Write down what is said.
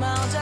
feel